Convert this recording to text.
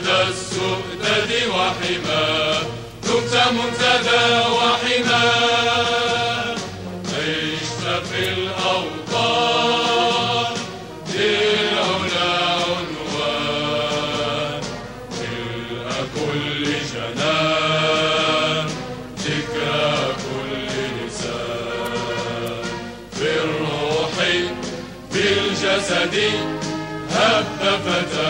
منتدى السؤدد وحماه دمت منتدى وحماه عشت في الأوطان للعلا عنوان. ملء كل جنان ذكرى كل لسان. في الروح بالجسد هب فتاه